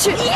去。你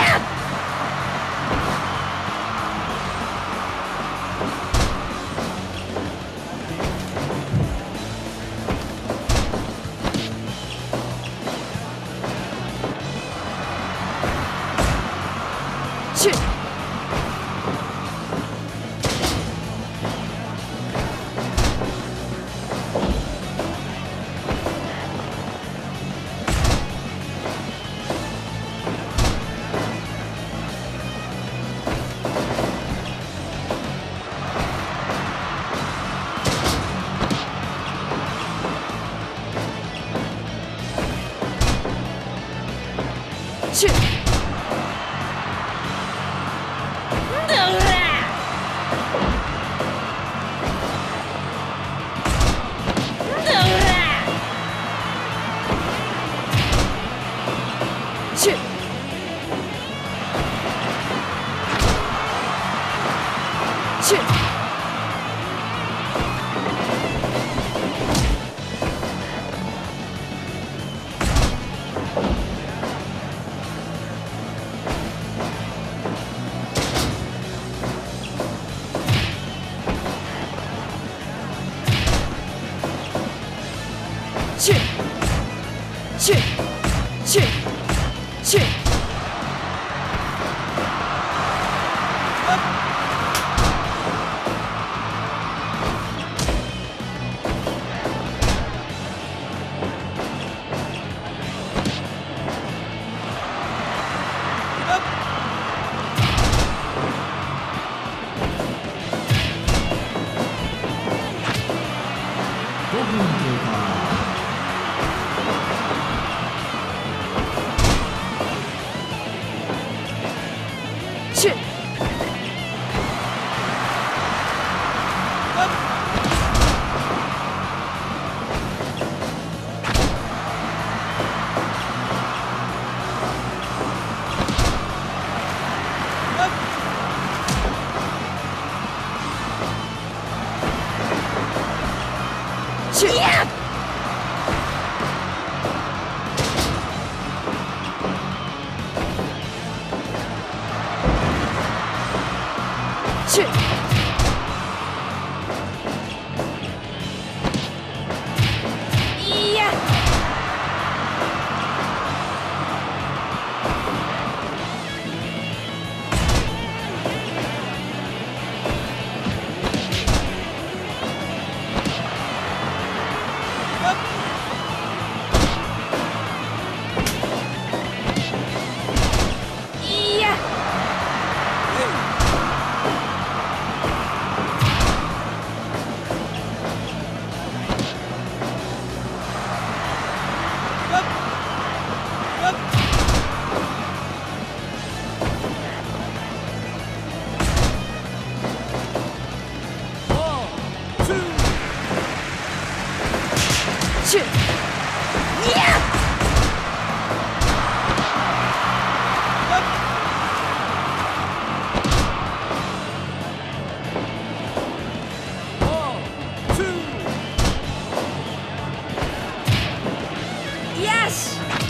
Yes!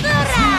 行